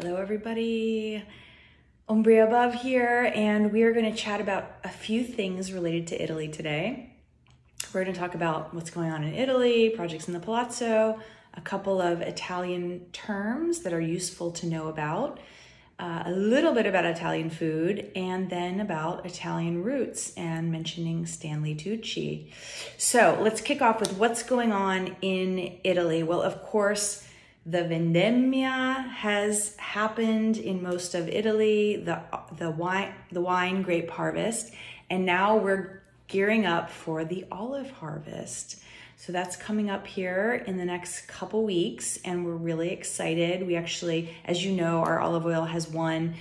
Hello, everybody. Umbria Above here, and we are going to chat about a few things related to Italy today. We're going to talk about what's going on in Italy, projects in the Palazzo, a couple of Italian terms that are useful to know about, uh, a little bit about Italian food, and then about Italian roots and mentioning Stanley Tucci. So let's kick off with what's going on in Italy. Well, of course, the vendemmia has happened in most of Italy, the, the, wine, the wine grape harvest, and now we're gearing up for the olive harvest. So that's coming up here in the next couple weeks, and we're really excited. We actually, as you know, our olive oil has won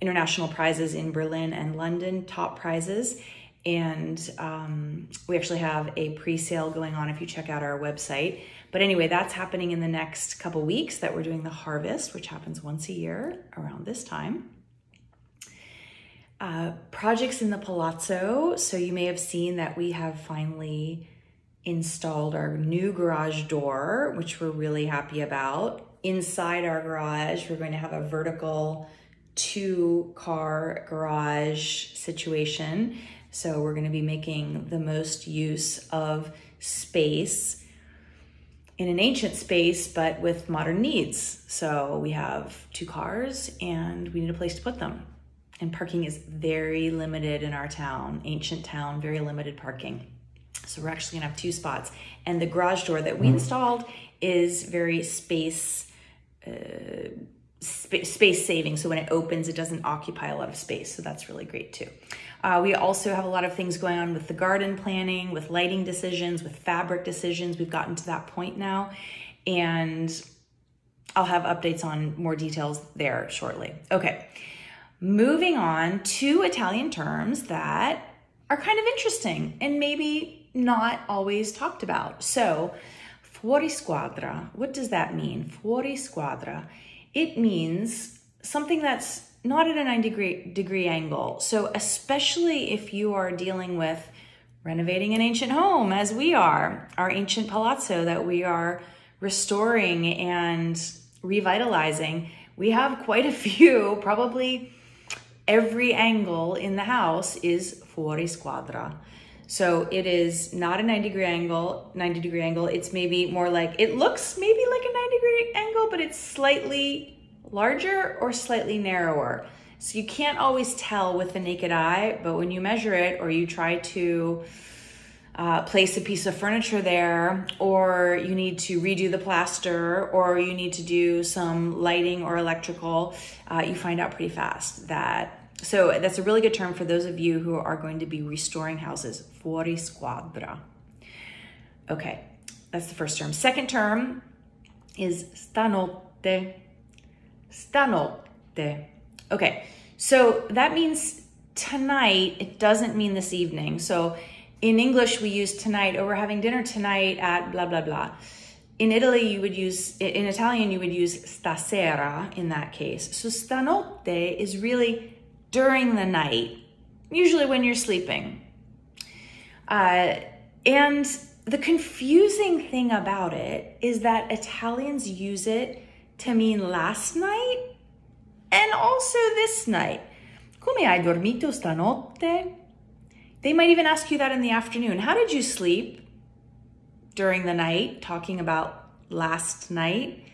international prizes in Berlin and London, top prizes. And um, we actually have a pre sale going on if you check out our website. But anyway, that's happening in the next couple weeks that we're doing the harvest, which happens once a year around this time. Uh, projects in the Palazzo. So you may have seen that we have finally installed our new garage door, which we're really happy about. Inside our garage, we're going to have a vertical two car garage situation. So we're going to be making the most use of space in an ancient space, but with modern needs. So we have two cars and we need a place to put them. And parking is very limited in our town, ancient town, very limited parking. So we're actually gonna have two spots. And the garage door that we mm-hmm. installed is very space, uh, sp- space saving. So when it opens, it doesn't occupy a lot of space. So that's really great too. Uh, we also have a lot of things going on with the garden planning, with lighting decisions, with fabric decisions. We've gotten to that point now. And I'll have updates on more details there shortly. Okay, moving on to Italian terms that are kind of interesting and maybe not always talked about. So, fuori squadra, what does that mean? Fuori squadra. It means something that's not at a 90 degree, degree angle. So, especially if you are dealing with renovating an ancient home, as we are, our ancient palazzo that we are restoring and revitalizing, we have quite a few, probably every angle in the house is fuori squadra. So it is not a 90 degree angle, 90 degree angle. It's maybe more like, it looks maybe like a 90 degree angle, but it's slightly larger or slightly narrower. So you can't always tell with the naked eye, but when you measure it or you try to uh, place a piece of furniture there, or you need to redo the plaster, or you need to do some lighting or electrical, uh, you find out pretty fast that so that's a really good term for those of you who are going to be restoring houses. Fuori squadra. Okay, that's the first term. Second term is stanotte. Stanotte. Okay, so that means tonight. It doesn't mean this evening. So in English, we use tonight, or oh, we're having dinner tonight at blah, blah, blah. In Italy, you would use, in Italian, you would use stasera in that case. So stanotte is really during the night, usually when you're sleeping. Uh, and the confusing thing about it is that Italians use it to mean last night and also this night. Come hai dormito stanotte? They might even ask you that in the afternoon. How did you sleep during the night? Talking about last night.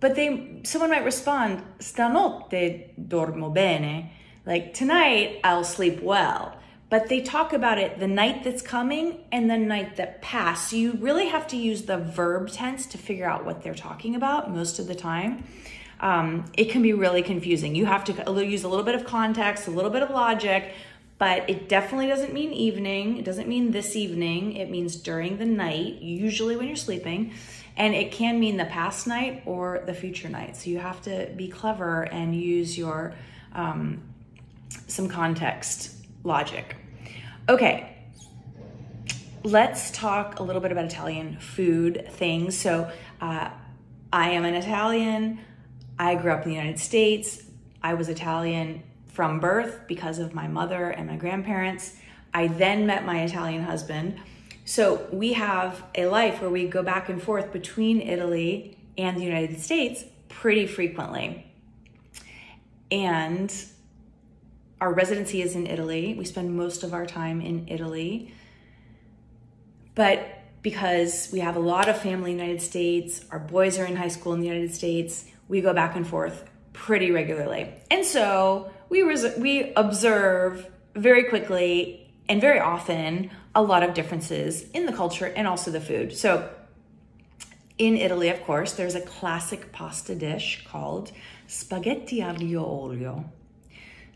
But they someone might respond, stanotte dormo bene. Like tonight I'll sleep well. But they talk about it the night that's coming and the night that passed. So you really have to use the verb tense to figure out what they're talking about most of the time. Um, it can be really confusing. You have to use a little bit of context, a little bit of logic, but it definitely doesn't mean evening. It doesn't mean this evening. It means during the night, usually when you're sleeping. And it can mean the past night or the future night. So you have to be clever and use your um, some context logic. Okay, let's talk a little bit about Italian food things. So uh, I am an Italian. I grew up in the United States. I was Italian from birth because of my mother and my grandparents. I then met my Italian husband. So we have a life where we go back and forth between Italy and the United States pretty frequently. And our residency is in Italy. We spend most of our time in Italy. But because we have a lot of family in the United States, our boys are in high school in the United States, we go back and forth pretty regularly. And so we, res- we observe very quickly and very often a lot of differences in the culture and also the food. So in Italy, of course, there's a classic pasta dish called spaghetti aglio olio.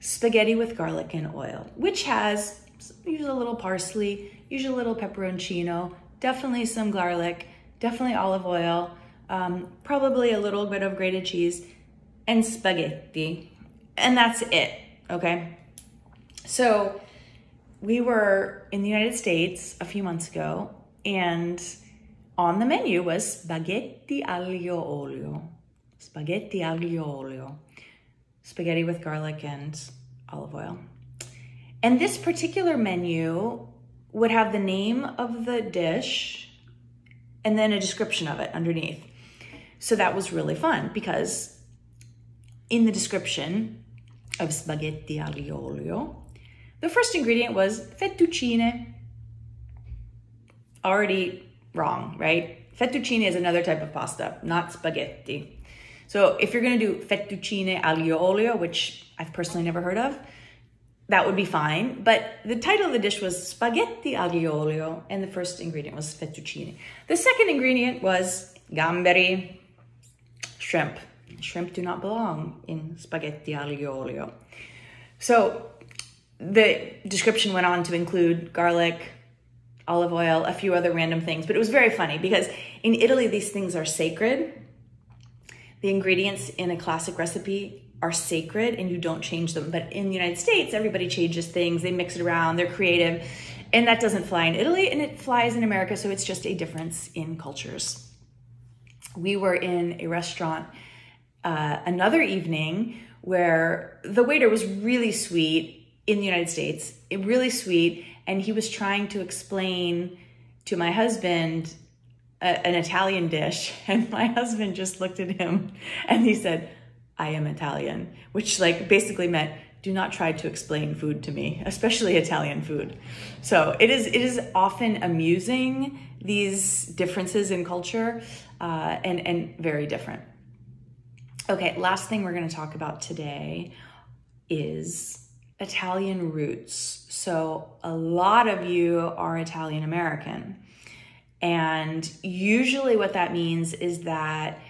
Spaghetti with garlic and oil, which has use a little parsley, use a little pepperoncino, definitely some garlic, definitely olive oil, um, probably a little bit of grated cheese, and spaghetti. And that's it, okay? So we were in the United States a few months ago, and on the menu was spaghetti aglio olio. Spaghetti aglio olio. Spaghetti with garlic and olive oil. And this particular menu would have the name of the dish and then a description of it underneath. So that was really fun because in the description of spaghetti aglio olio, the first ingredient was fettuccine. Already wrong, right? Fettuccine is another type of pasta, not spaghetti. So if you're gonna do fettuccine aglio olio, which I've personally never heard of, that would be fine. But the title of the dish was spaghetti aglio olio, and the first ingredient was fettuccine. The second ingredient was gamberi, shrimp. Shrimp do not belong in spaghetti aglio olio. So the description went on to include garlic, olive oil, a few other random things, but it was very funny because in Italy, these things are sacred. The ingredients in a classic recipe are sacred and you don't change them. But in the United States, everybody changes things, they mix it around, they're creative. And that doesn't fly in Italy and it flies in America, so it's just a difference in cultures. We were in a restaurant uh, another evening where the waiter was really sweet in the United States, really sweet, and he was trying to explain to my husband a, an Italian dish, and my husband just looked at him and he said, "I am Italian," which like basically meant do not try to explain food to me, especially Italian food. So it is it is often amusing these differences in culture uh, and and very different. Okay, last thing we're going to talk about today is Italian roots. So a lot of you are Italian American. And usually what that means is that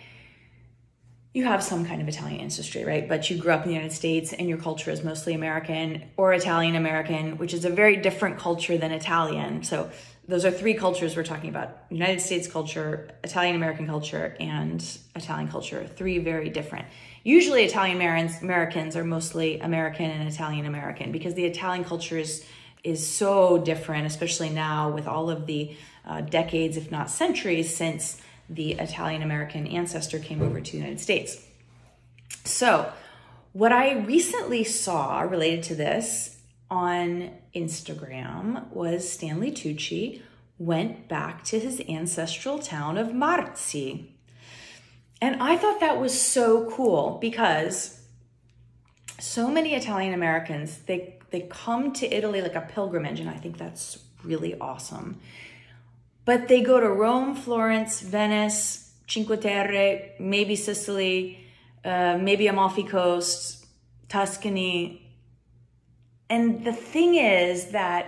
you have some kind of Italian ancestry, right? But you grew up in the United States and your culture is mostly American or Italian American, which is a very different culture than Italian. So those are three cultures we're talking about United States culture, Italian American culture, and Italian culture. Three very different. Usually, Italian Americans are mostly American and Italian American because the Italian culture is, is so different, especially now with all of the uh, decades, if not centuries, since the Italian American ancestor came over to the United States. So, what I recently saw related to this on Instagram was Stanley Tucci went back to his ancestral town of Marzi. And I thought that was so cool because so many Italian Americans, they, they come to Italy like a pilgrimage, and I think that's really awesome. But they go to Rome, Florence, Venice, Cinque Terre, maybe Sicily, uh, maybe Amalfi Coast, Tuscany. And the thing is that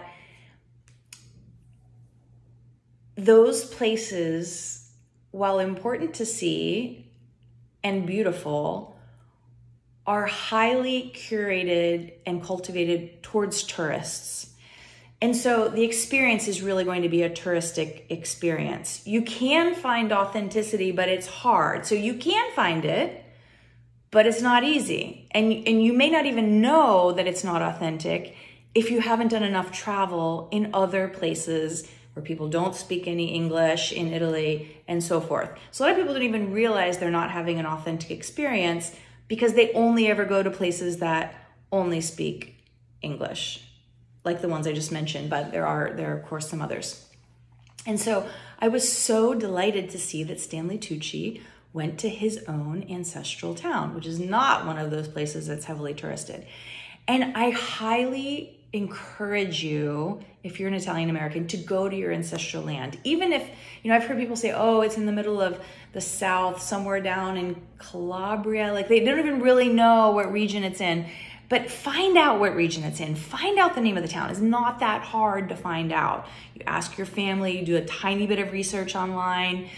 those places, while important to see, and beautiful are highly curated and cultivated towards tourists. And so the experience is really going to be a touristic experience. You can find authenticity, but it's hard. So you can find it, but it's not easy. And, and you may not even know that it's not authentic if you haven't done enough travel in other places where people don't speak any English in Italy and so forth. So a lot of people don't even realize they're not having an authentic experience because they only ever go to places that only speak English, like the ones I just mentioned, but there are there are of course some others. And so I was so delighted to see that Stanley Tucci went to his own ancestral town, which is not one of those places that's heavily touristed. And I highly encourage you, if you're an Italian American, to go to your ancestral land. Even if, you know, I've heard people say, oh, it's in the middle of the South, somewhere down in Calabria. Like they don't even really know what region it's in. But find out what region it's in. Find out the name of the town. It's not that hard to find out. You ask your family, you do a tiny bit of research online.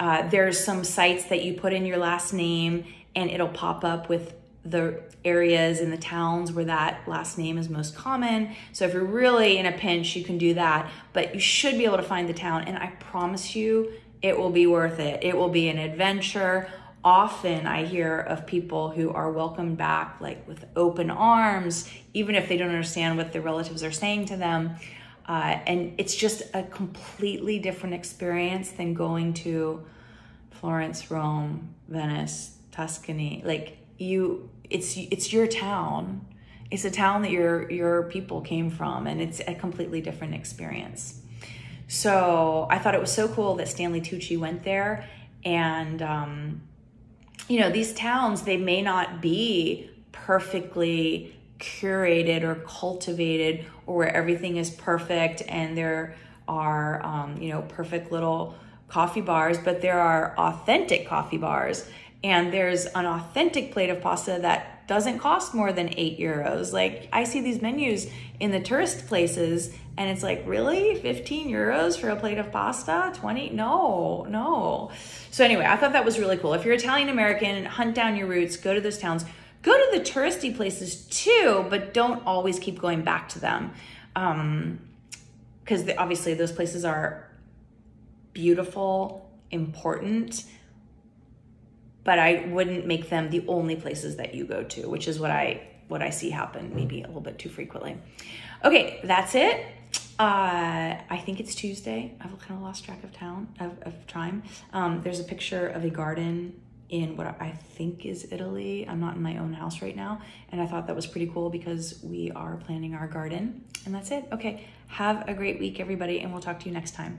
Uh, there's some sites that you put in your last name and it'll pop up with the areas in the towns where that last name is most common. So if you're really in a pinch, you can do that, but you should be able to find the town. And I promise you, it will be worth it. It will be an adventure. Often I hear of people who are welcomed back like with open arms, even if they don't understand what their relatives are saying to them. Uh, and it's just a completely different experience than going to Florence, Rome, Venice, Tuscany. Like you it's it's your town. It's a town that your your people came from, and it's a completely different experience. So I thought it was so cool that Stanley Tucci went there, and um, you know these towns they may not be perfectly curated or cultivated or where everything is perfect and there are um, you know perfect little coffee bars but there are authentic coffee bars. And there's an authentic plate of pasta that doesn't cost more than eight euros. Like I see these menus in the tourist places and it's like, really? 15 euros for a plate of pasta? 20? No, no. So anyway, I thought that was really cool. If you're Italian American, hunt down your roots, go to those towns. Go to the touristy places too, but don't always keep going back to them. Um, because obviously those places are beautiful, important, but I wouldn't make them the only places that you go to, which is what I what I see happen maybe a little bit too frequently. Okay, that's it. Uh, I think it's Tuesday. I've kind of lost track of town of, of time. Um, there's a picture of a garden in what I think is Italy. I'm not in my own house right now, and I thought that was pretty cool because we are planning our garden. And that's it. Okay, have a great week, everybody, and we'll talk to you next time.